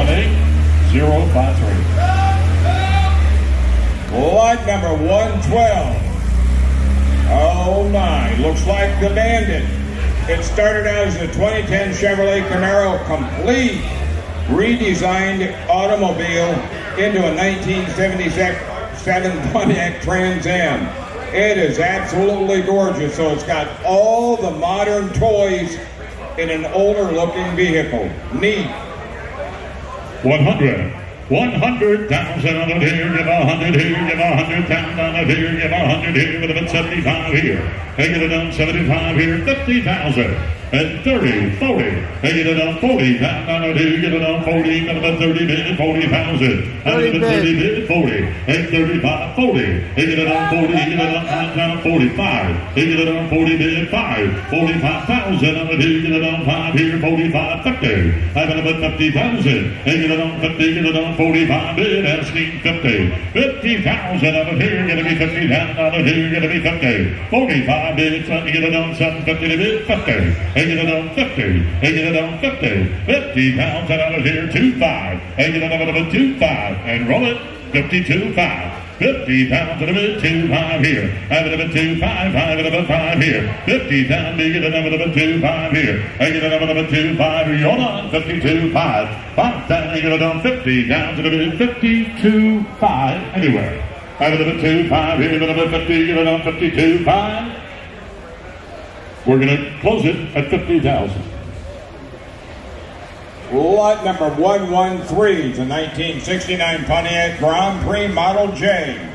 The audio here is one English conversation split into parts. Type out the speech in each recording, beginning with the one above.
18053. Light number 112. Oh my, looks like the Bandit. It started out as a 2010 Chevrolet Camaro complete redesigned automobile into a 1977 Pontiac Trans Am. It is absolutely gorgeous. So it's got all the modern toys in an older looking vehicle. Neat. 100. 100,000 on it here, give a hundred here, give a hundred thousand on it here, give a hundred here, with a 75 here. Take it down 75 here, 50,000 and 30, 40. Hey, get it on 40. Down, down, get it on 40. Got about 30 bid, 40,000. 30 bid. 30 bid, 40. Hey, 35, 40. Hey, get it on 40. Get it on down, down, 45. Hey, get it on 40 bid, 5. 45,000 on it here. Get it on 5 here, 45, 50. I got about 50,000. Hey, get it on 50. Get it on 45 bid, asking 50. 50,000 of it here. Gonna be 50 down on it here. Gonna be 50. 45 bid, get it on 750 to bid, 50. It on 50. Hanging it on 50. 50 pounds out of here. 2 5. Hanging it over 2 5. And roll it. 52 5. 50 pounds and a bit, 2 5 here. It a bit, 2 5, 5 and a bit, 5 here. 50 pounds, big and a bit, 2 5 here. Hang it a bit, 2 5 here. You're on 52 5. 5 down, it on 50 down to the bit, 52 5 anywhere. Have it a bit, 2 5 here, a bit, 50, get it on 52 5. We're going to close it at 50,000. Lot number 113 the 1969 Pontiac Grand Prix Model J.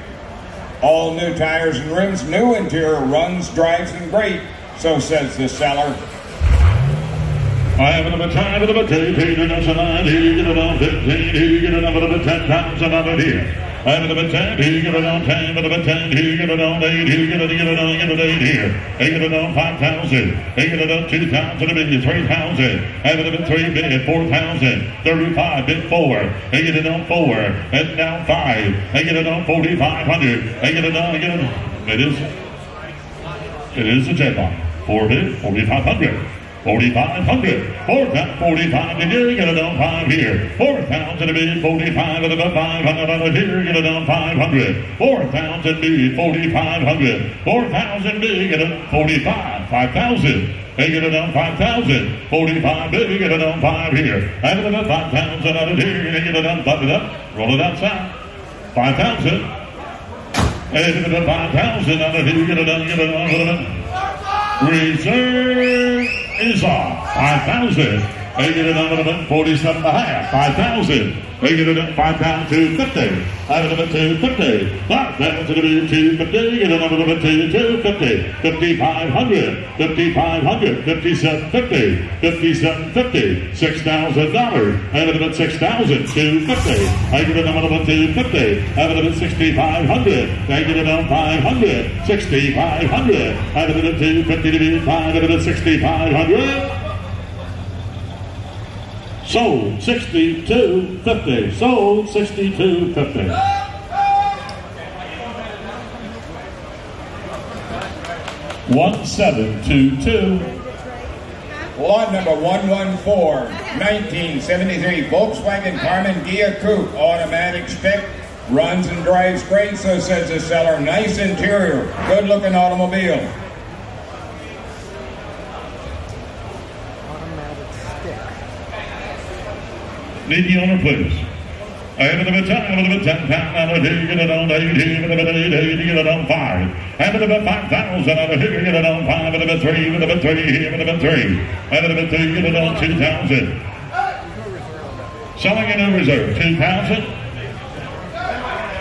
All new tires and rims, new interior, runs, drives, and great, so says the seller. I have another time, another two, two, two, two, nine, you get it on 15, you get it on another 10 times another here. I have another 10, you get it on 10, another 10, you get it on 8, you get it, get it on, get it 8 here. I get it on 5,000, I get it on 2,000, a bit, 3,000, I have it on 3 bid, 4,000, 35, bid 4, I get it on 4, and now 5, I get it on 4,500, I get it on, get it it is, it is a jet line, 4 bid, 4,500. 4,500. Four pound, 45 to here, get it on five here. Four pounds in 45 at about 500 on it here, get it on 500. Four thousand bid, 4,500. Four thousand bid, get it 45, 5,000. Hey, get it on 5,000. 45 bid, get it on five here. And it about 5,000 on it here, get it on, bump it up, roll it outside. 5,000. And it about 5,000 on it here, get it on, get it on, get it on. Reserve is on 5,000. They get it under the 47 and a half. 5,000. They get it at 5 pounds to 50. Out of the 250. 5 pounds to the 250. Get it under the 250. 5,500. 5,500. 5,750. 5,750. $6,000. Out of the 6,000. 250. They get it under the 250. Out of the 6,500. They get it on 500. 6,500. Out of the 250 to 5 out of the 6,500. Sold 62.50. Sold 62.50. One seven two two. Lot number 114, 1973 Volkswagen Karmann Ghia Coupe, automatic stick, runs and drives great, so says the seller. Nice interior, good looking automobile. Need the please. I have a time, a bit ten pound, and a dig, get it on eight, even a bit eight, eight, get it on five. Have a bit five thousand, and a dig, get it on five, and a bit three, and a bit three, and a bit three. And a bit three, get it on two thousand. Selling in a reserve, two thousand.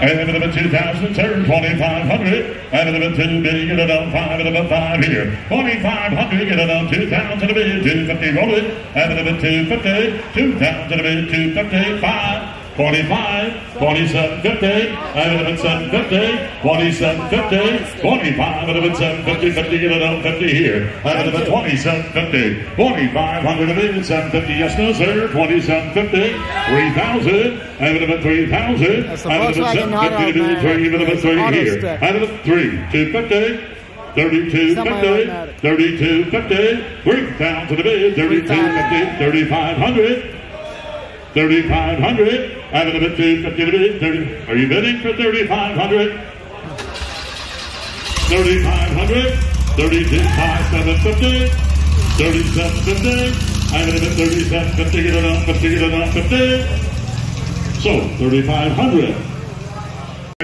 And bit 2,000, sir, 2,500. And a 2 big, get it on 5, and a 5 here. 2,500, get it on 2,000 a bit, 250, roll it. And a 250, 2,000 a bit, 250, 5. 25, 27, 50, and if 750, 27, 50, 25, and if 750, 50, get it on 50 here, it's 27, 50, 2500 of it, 750, yes, no, sir, 27, 50, 3000, and if it's 3000, and if it's 750, to 3, and if it's 3 here, it's 3, 250, 32 50, 32 50, 3,000 to the bid, 32 50, 3,500. 3,500. Of the bit, 250 to 30. Are you bidding for 3,500? 3,500. 32,550. 3750. Out of the bit, 3750. Get it on, 50, get it on, 50. So, 3,500.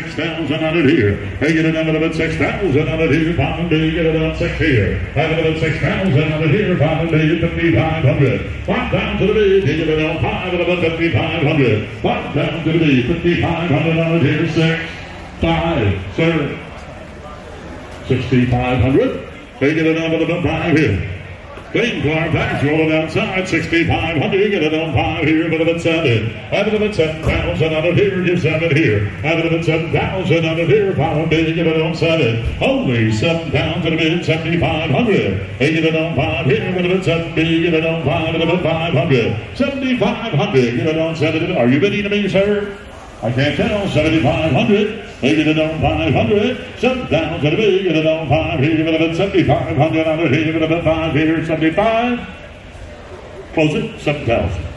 Six thousand on it here. Hey, get it down about six thousand on it here. Pound D, get it on six here. Have it about six thousand on it here. Pound D, fifty-five hundred. Five down to the B, get it on five at about fifty-five hundred. Five down to the B, fifty-five hundred on it here. Six, five, sir. Sixty-five hundred. Hey, get it down about five here. Clean car pass rolling outside, 6,500. Get it on five here, but about seven. Have it about 7,000 on it here, give seven here. Have it about 7,000 on it here, pound big, get it on seven. Only seven pounds at a bid, 7,500. Hey, get it on five here, but about seven big, get it on five at about 500. 7,500, get it on seven. Are you bidding to me, sir? I can't tell. 7,500. They get it on 500. 7,000 to be. Get it on 5 here. Get it 7,500 on it here. Get it 5 here. 75. Close it. 7,000.